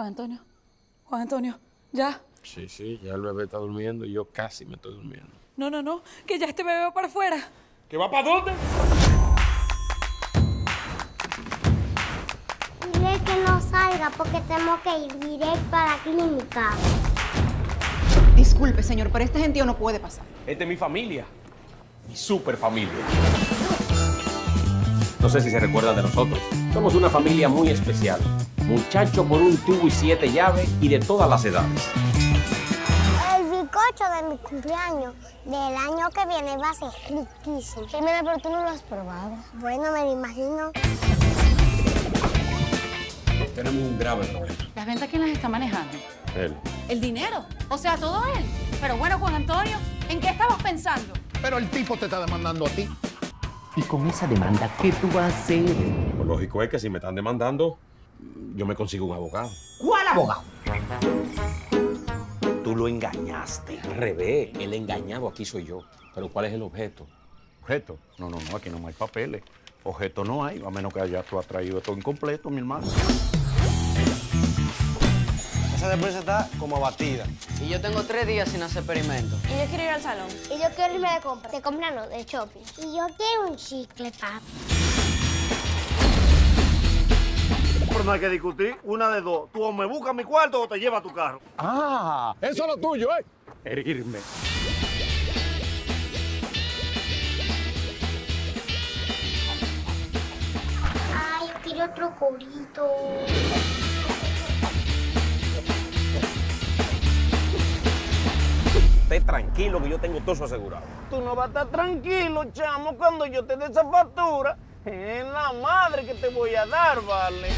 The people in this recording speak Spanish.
Juan Antonio, Juan Antonio, ya. Sí, sí, ya el bebé está durmiendo y yo casi me estoy durmiendo. No, no, no, que ya este bebé va para afuera. ¿Que va para dónde? Dile que no salga porque tenemos que ir directo a la clínica. Disculpe, señor, pero este gentío no puede pasar. Esta es mi familia. Mi super familia. No sé si se recuerdan de nosotros. Somos una familia muy especial. Muchacho por un tubo y siete llaves y de todas las edades. El bizcocho de mi cumpleaños del año que viene va a ser riquísimo. Jimena, pero tú no lo has probado. Bueno, me lo imagino. Tenemos un grave problema. ¿Las ventas quién las está manejando? Él. El dinero. O sea, todo él. Pero bueno, Juan Antonio, ¿en qué estabas pensando? Pero el tipo te está demandando a ti. Y con esa demanda, ¿qué tú vas a hacer? Lo lógico es que si me están demandando, yo me consigo un abogado. ¿Cuál abogado? Tú lo engañaste. Al revés, el engañado aquí soy yo. Pero ¿cuál es el objeto? Objeto. No, no, no, aquí no hay papeles. Objeto no hay, a menos que haya tú has traído esto incompleto, mi hermano. Esa después está como abatida. Y yo tengo tres días sin hacer experimentos. Y yo quiero ir al salón. Y yo quiero irme de compra. De compra no, de shopping. Y yo quiero un chicle, papi. Pero no hay que discutir. Una de dos. Tú o me buscas mi cuarto o te llevas tu carro. Ah, eso es lo tuyo, ¿eh? Herirme. Ay, quiero otro corito. Esté tranquilo que yo tengo todo eso asegurado. Tú no vas a estar tranquilo, chamo, cuando yo te dé esa factura. Es la madre que te voy a dar, vale.